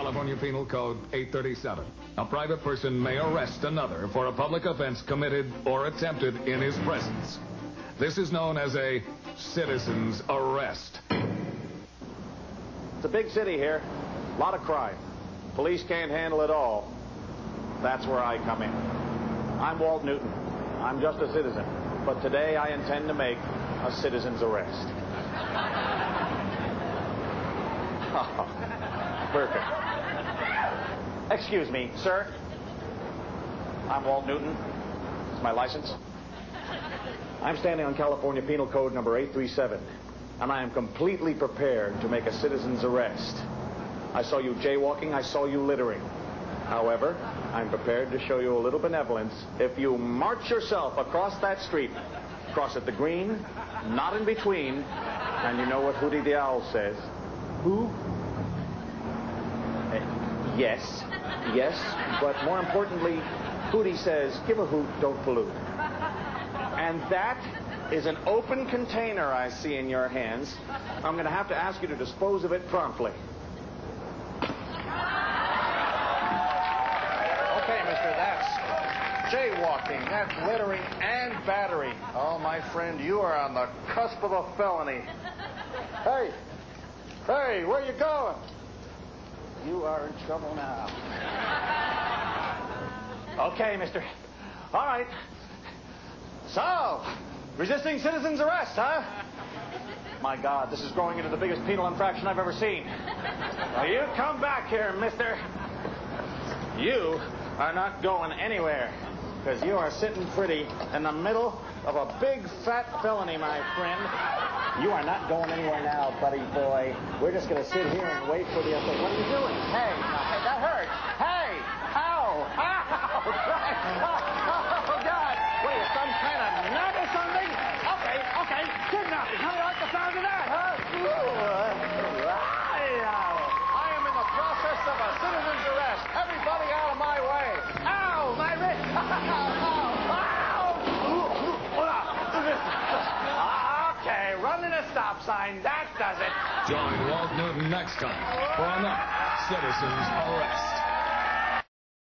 California Penal Code 837. A private person may arrest another for a public offense committed or attempted in his presence. This is known as a citizen's arrest. It's a big city here. A lot of crime. Police can't handle it all. That's where I come in. I'm Walt Newton. I'm just a citizen. But today I intend to make a citizen's arrest. Perfect. Excuse me, sir. I'm Walt Newton. It's my license. I'm standing on California Penal Code number 837, and I am completely prepared to make a citizen's arrest. I saw you jaywalking, I saw you littering. However, I'm prepared to show you a little benevolence if you march yourself across that street. Cross at the green, not in between, and you know what Hootie the Owl says. Who? Uh, yes, yes, but more importantly, Hootie says, give a hoot, don't pollute. And that is an open container I see in your hands. I'm going to have to ask you to dispose of it promptly. Okay, mister, that's jaywalking, that's littering, and battery. Oh, my friend, you are on the cusp of a felony. Hey, hey, where you going? You are in trouble now. Okay, mister. All right. So, resisting citizen's arrest, huh? My God, this is growing into the biggest penal infraction I've ever seen. Now, you come back here, mister. You are not going anywhere because you are sitting pretty in the middle of a big fat felony, my friend. You are not going anywhere now, buddy boy. We're just going to sit here and wait for the authorities. What are you doing? Hey, that hurt. Hey, ow, ow. Oh, God. What are some kind of nut or something? Okay, okay, kidnapping. How do you like the sound of that, running a stop sign. That does it. Join Walt Newton next time for another citizen's arrest.